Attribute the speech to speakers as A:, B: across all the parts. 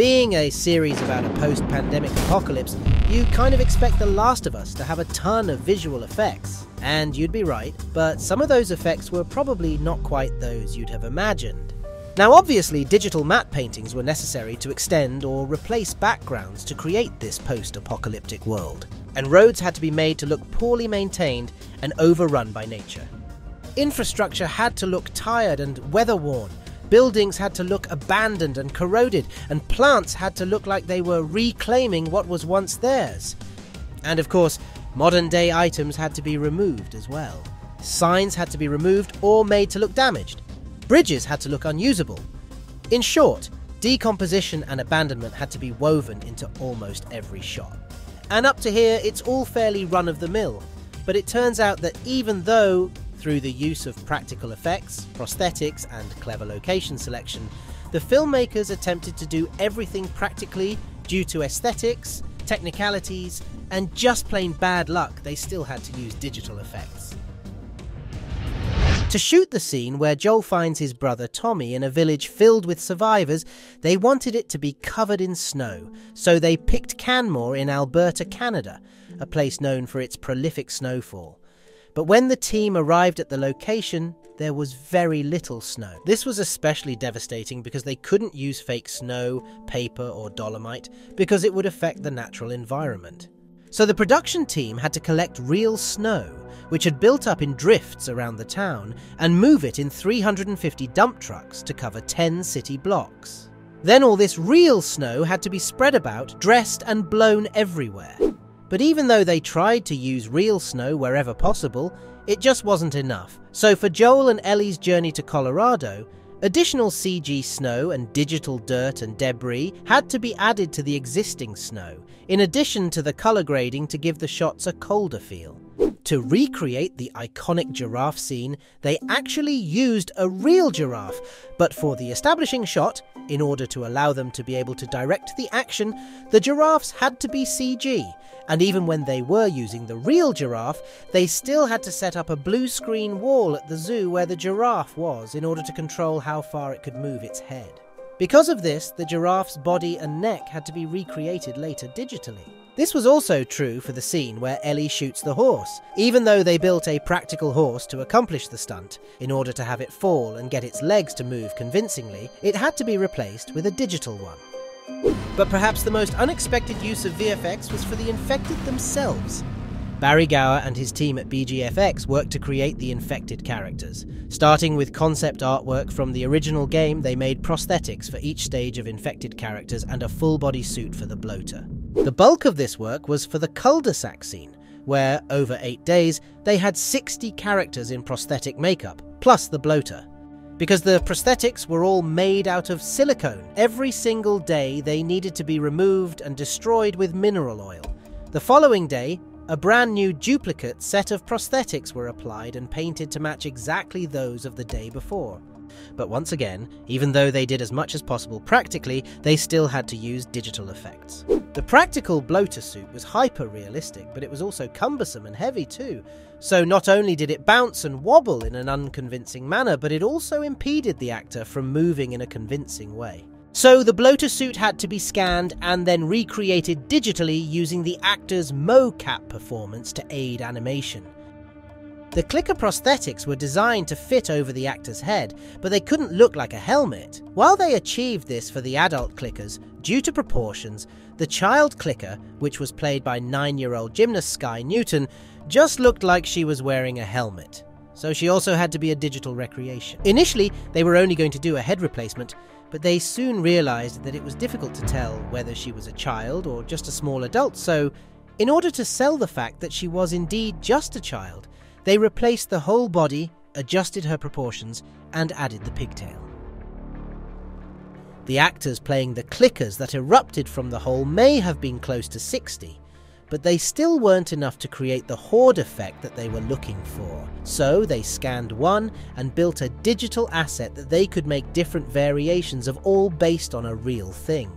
A: Being a series about a post pandemic apocalypse, you kind of expect The Last of Us to have a ton of visual effects. And you'd be right, but some of those effects were probably not quite those you'd have imagined. Now, obviously, digital matte paintings were necessary to extend or replace backgrounds to create this post apocalyptic world, and roads had to be made to look poorly maintained and overrun by nature. Infrastructure had to look tired and weather worn, buildings had to look abandoned and corroded, and plants had to look like they were reclaiming what was once theirs. And of course, modern day items had to be removed as well. Signs had to be removed or made to look damaged. Bridges had to look unusable. In short, decomposition and abandonment had to be woven into almost every shot. And up to here, it's all fairly run of the mill. But it turns out that even though, through the use of practical effects, prosthetics, and clever location selection, the filmmakers attempted to do everything practically due to aesthetics, technicalities, and just plain bad luck, they still had to use digital effects. To shoot the scene where Joel finds his brother Tommy in a village filled with survivors, they wanted it to be covered in snow, so they picked Canmore in Alberta, Canada, a place known for its prolific snowfall. But when the team arrived at the location, there was very little snow. This was especially devastating because they couldn't use fake snow, paper, or dolomite because it would affect the natural environment. So the production team had to collect real snow which had built up in drifts around the town, and move it in 350 dump trucks to cover 10 city blocks. Then all this real snow had to be spread about, dressed, and blown everywhere. But even though they tried to use real snow wherever possible, it just wasn't enough. So for Joel and Ellie's journey to Colorado, additional CG snow and digital dirt and debris had to be added to the existing snow, in addition to the colour grading to give the shots a colder feel. To recreate the iconic giraffe scene, they actually used a real giraffe, but for the establishing shot, in order to allow them to be able to direct the action, the giraffes had to be CG, and even when they were using the real giraffe, they still had to set up a blue screen wall at the zoo where the giraffe was in order to control how far it could move its head. Because of this, the giraffe's body and neck had to be recreated later digitally. This was also true for the scene where Ellie shoots the horse, even though they built a practical horse to accomplish the stunt. In order to have it fall and get its legs to move convincingly, it had to be replaced with a digital one. But perhaps the most unexpected use of VFX was for the infected themselves. Barrie Gower and his team at BGFX worked to create the infected characters. Starting with concept artwork from the original game, they made prosthetics for each stage of infected characters and a full body suit for the bloater. The bulk of this work was for the cul-de-sac scene, where, over eight days, they had 60 characters in prosthetic makeup, plus the bloater. Because the prosthetics were all made out of silicone, every single day they needed to be removed and destroyed with mineral oil. The following day, a brand new duplicate set of prosthetics were applied and painted to match exactly those of the day before. But once again, even though they did as much as possible practically, they still had to use digital effects. The practical bloater suit was hyper realistic, but it was also cumbersome and heavy too. So not only did it bounce and wobble in an unconvincing manner, but it also impeded the actor from moving in a convincing way. So the bloater suit had to be scanned and then recreated digitally using the actor's mocap performance to aid animation. The clicker prosthetics were designed to fit over the actor's head, but they couldn't look like a helmet. While they achieved this for the adult clickers, due to proportions, the child clicker, which was played by nine year old gymnast Skye Newton, just looked like she was wearing a helmet. So she also had to be a digital recreation. Initially, they were only going to do a head replacement, but they soon realised that it was difficult to tell whether she was a child or just a small adult, so, in order to sell the fact that she was indeed just a child, they replaced the whole body, adjusted her proportions, and added the pigtail. The actors playing the clickers that erupted from the hole may have been close to 60, but they still weren't enough to create the horde effect that they were looking for. So they scanned one and built a digital asset that they could make different variations of all based on a real thing.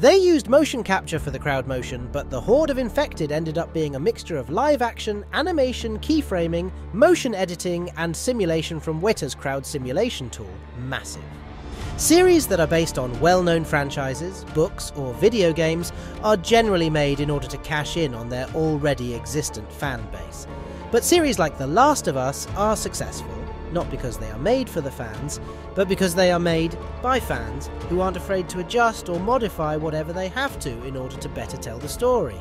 A: They used motion capture for the crowd motion, but the horde of infected ended up being a mixture of live action, animation, keyframing, motion editing, and simulation from Weta's crowd simulation tool. Massive. Series that are based on well known franchises, books, or video games are generally made in order to cash in on their already existent fan base. But series like The Last of Us are successful, not because they are made for the fans, but because they are made by fans who aren't afraid to adjust or modify whatever they have to in order to better tell the story.